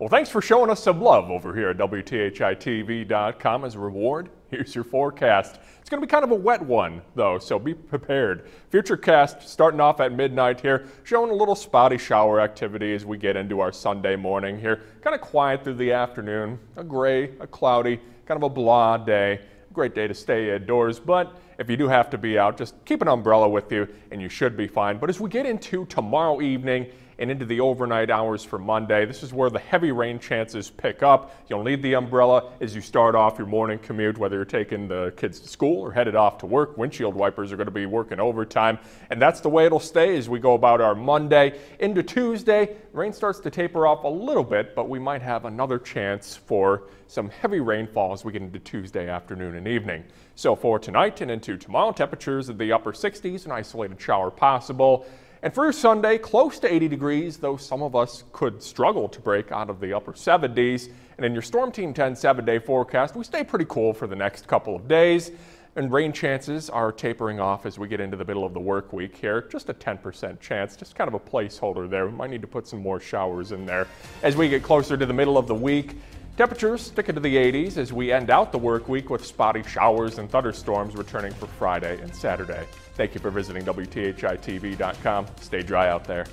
Well, thanks for showing us some love over here at WTHITV.com. As a reward, here's your forecast. It's going to be kind of a wet one, though, so be prepared. Futurecast starting off at midnight here, showing a little spotty shower activity as we get into our Sunday morning here. Kind of quiet through the afternoon, a gray, a cloudy, kind of a blah day. Great day to stay indoors, but if you do have to be out, just keep an umbrella with you and you should be fine. But as we get into tomorrow evening, and into the overnight hours for Monday. This is where the heavy rain chances pick up. You'll need the umbrella as you start off your morning commute, whether you're taking the kids to school or headed off to work. Windshield wipers are going to be working overtime, and that's the way it'll stay as we go about our Monday. Into Tuesday, rain starts to taper off a little bit, but we might have another chance for some heavy rainfall as we get into Tuesday afternoon and evening. So for tonight and into tomorrow, temperatures in the upper 60s, an isolated shower possible. And for Sunday, close to 80 degrees, though some of us could struggle to break out of the upper 70s. And in your Storm Team 10 seven day forecast, we stay pretty cool for the next couple of days. And rain chances are tapering off as we get into the middle of the work week here. Just a 10% chance, just kind of a placeholder there. We might need to put some more showers in there as we get closer to the middle of the week. Temperatures sticking to the 80s as we end out the work week with spotty showers and thunderstorms returning for Friday and Saturday. Thank you for visiting WTHITV.com. Stay dry out there.